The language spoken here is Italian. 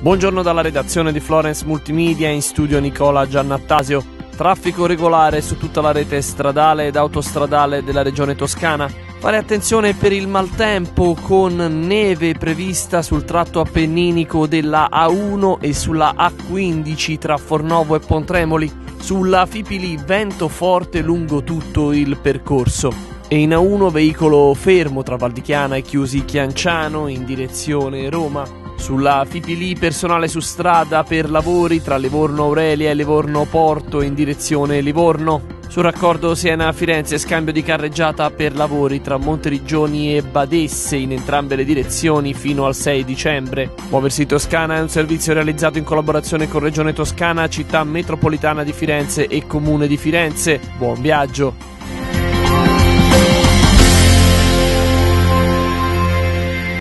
Buongiorno dalla redazione di Florence Multimedia, in studio Nicola Giannattasio. Traffico regolare su tutta la rete stradale ed autostradale della regione toscana. Fare attenzione per il maltempo con neve prevista sul tratto appenninico della A1 e sulla A15 tra Fornovo e Pontremoli. Sulla Fipili vento forte lungo tutto il percorso. E in A1 veicolo fermo tra Valdichiana e Chiusi Chianciano in direzione Roma. Sulla Fipili personale su strada per lavori tra Livorno Aurelia e Livorno Porto in direzione Livorno. Sul raccordo Siena-Firenze scambio di carreggiata per lavori tra Monteriggioni e Badesse in entrambe le direzioni fino al 6 dicembre. Muoversi Toscana è un servizio realizzato in collaborazione con Regione Toscana, Città Metropolitana di Firenze e Comune di Firenze. Buon viaggio!